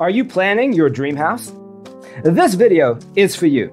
Are you planning your dream house? This video is for you.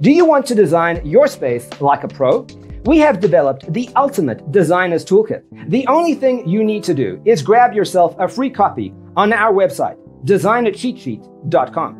Do you want to design your space like a pro? We have developed the ultimate designer's toolkit. The only thing you need to do is grab yourself a free copy on our website, designercheatsheet.com.